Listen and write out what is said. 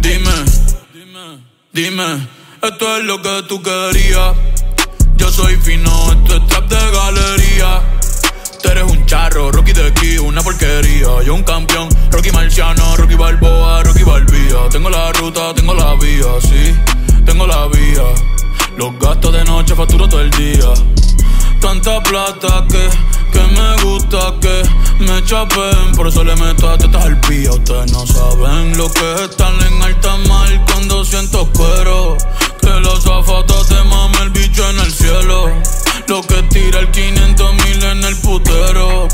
Dime, dime, esto es lo que tú querías. Yo soy fino, esto es trap de galería. Tú eres un charro, Rocky de aquí, una porquería. Yo un campeón, Rocky Marciano, Rocky Balboa, Rocky Balbía. Tengo la ruta, tengo la Los gastos de noche facturo todo el día. Tanta plata que, que me gusta que me chapen. Por eso le meto a tetas al pía. Ustedes no saben lo que es estar en alta mar cuando siento cuero. Que los zafatos te mame el bicho en el cielo. Lo que tira el 500 mil en el putero.